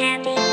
happy.